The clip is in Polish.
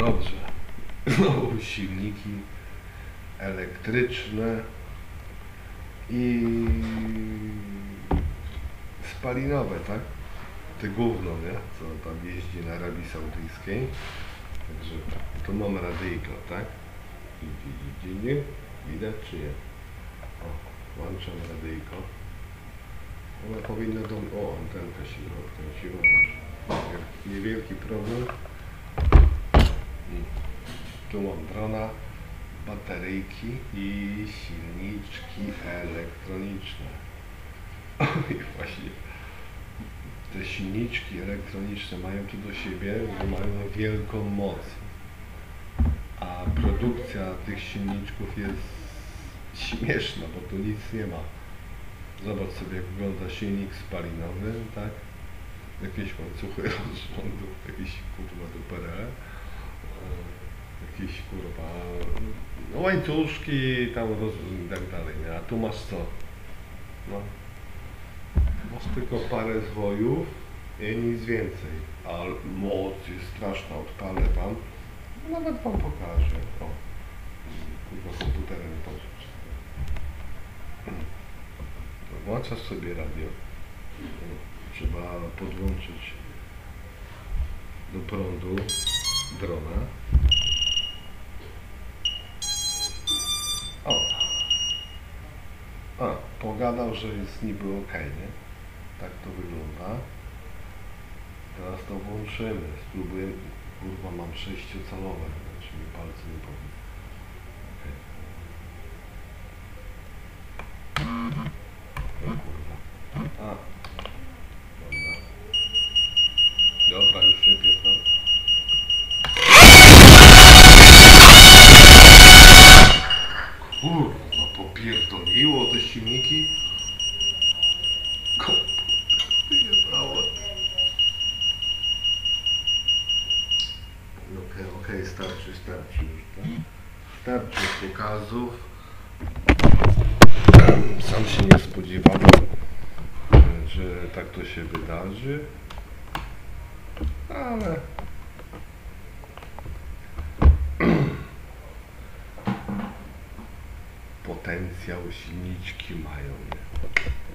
dobrze. Znowu silniki elektryczne i spalinowe, tak? Te gówno, nie? Co tam jeździ na Arabii Saudyjskiej. Także to mam radyjko, tak? Widać czy nie? O, włączam radyjko. Ona powinna do... O, antenka się odkręciła. Niewielki problem. Tu mam drona, bateryjki i silniczki elektroniczne. I właśnie te silniczki elektroniczne mają tu do siebie, że mają wielką moc. A produkcja tych silniczków jest śmieszna, bo tu nic nie ma. Zobacz sobie jak wygląda silnik spalinowy, tak? Jakieś łańcuchy rozrządów, jakieś kurwa. E, Jakieś kurwa no, łańcuszki tam roz, i tak dalej, nie? A tu masz co? No. Masz tylko parę zwojów i nic więcej. A moc jest straszna, odpalę wam. Nawet wam pokażę. O. Kurwa komputerem to. Włączasz sobie radio. Trzeba podłączyć do prądu drona. O. A, pogadał, że jest niby ok, nie? Tak to wygląda. Teraz to włączymy. Spróbujemy. Kurwa, mam sześciocalowe, znaczy mi palce nie powiem. Kurwa, popierdoliło te silniki. Wyjebało. Okej, okej, starczy, starczy już, tak? Starczy pokazów. Sam się nie spodziewałem, że tak to się wydarzy. Ale potencjał silniczki mają. Nie?